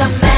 a man.